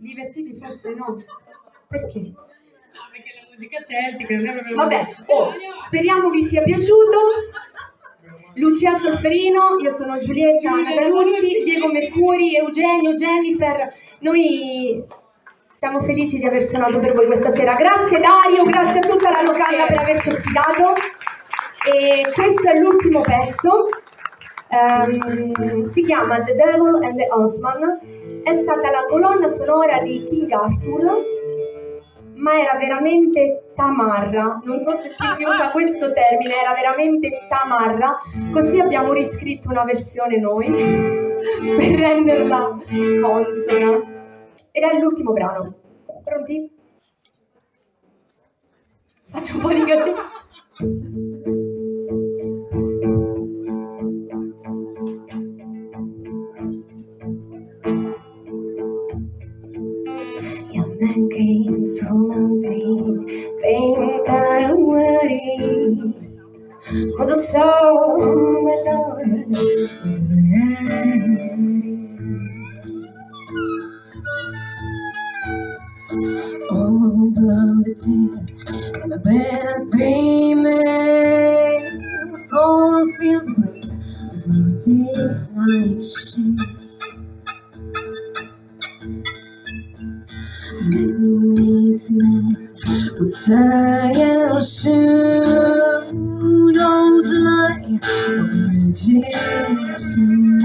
Divertiti forse no. Perché? No, perché la musica celtica non è proprio... Vabbè, oh, speriamo vi sia piaciuto. Lucia Solferino, io sono Giulietta Nadalucci, Diego Mercuri, Eugenio, Jennifer. Noi siamo felici di aver suonato per voi questa sera. Grazie Dario, grazie a tutta la locanda per averci ospitato. E questo è l'ultimo pezzo. Ehm, si chiama The Devil and the Osman. È stata la colonna sonora di King Arthur, ma era veramente tamarra. Non so se si usa questo termine, era veramente tamarra. Così abbiamo riscritto una versione noi per renderla consona. Era l'ultimo brano. Pronti? Faccio un po' di così. Man came from antique, fame that I'm worried. Quando sono Oh, brother, tell I'm a bad for feel deep like shit. Men would die and soon don't lie of rejection.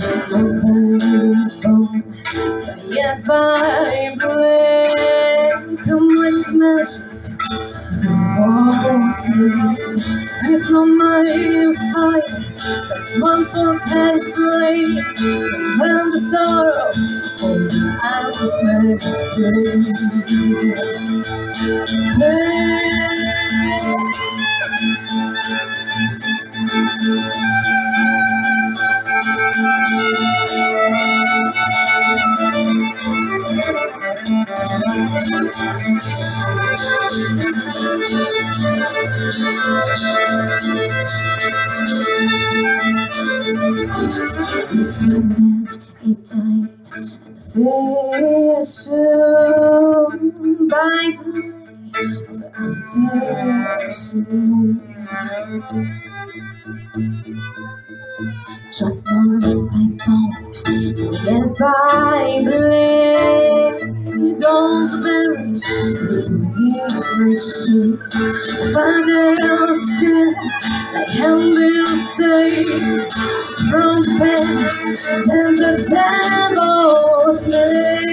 There's nobody born yet by blame. Come with magic, the walls it's not my fire, that's one for every. From the sorrow, oh, I was meant to This and the fear soon day of understanding. Trust not by pomp, nor yet by blame. Don't perish the direction. Father still, like hell will say from bed, then the devil's name.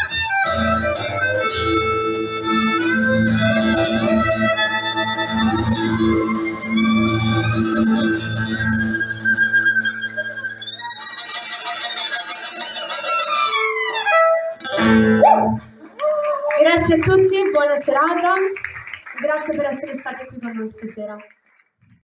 Grazie a tutti, buona serata. Grazie per essere stati qui con noi stasera.